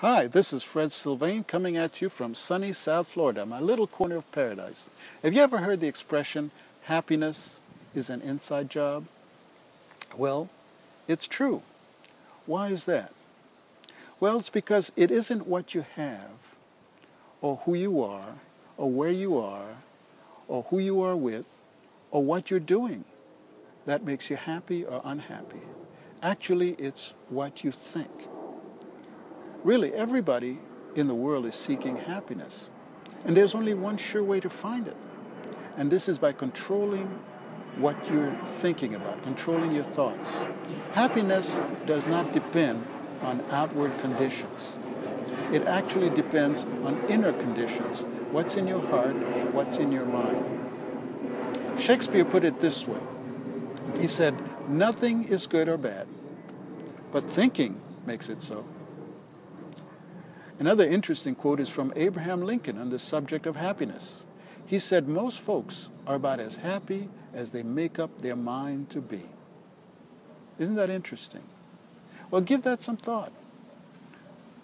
Hi, this is Fred Sylvain coming at you from sunny South Florida, my little corner of paradise. Have you ever heard the expression, happiness is an inside job? Well, it's true. Why is that? Well, it's because it isn't what you have, or who you are, or where you are, or who you are with, or what you're doing that makes you happy or unhappy. Actually, it's what you think. Really, everybody in the world is seeking happiness. And there's only one sure way to find it. And this is by controlling what you're thinking about, controlling your thoughts. Happiness does not depend on outward conditions. It actually depends on inner conditions. What's in your heart, what's in your mind. Shakespeare put it this way. He said, nothing is good or bad, but thinking makes it so. Another interesting quote is from Abraham Lincoln on the subject of happiness. He said, Most folks are about as happy as they make up their mind to be. Isn't that interesting? Well, give that some thought.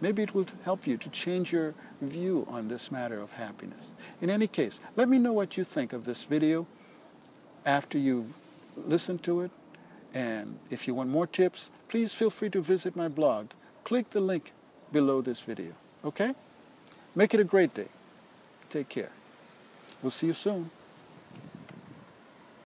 Maybe it will help you to change your view on this matter of happiness. In any case, let me know what you think of this video after you've listened to it. And if you want more tips, please feel free to visit my blog. Click the link below this video. Okay? Make it a great day. Take care. We'll see you soon.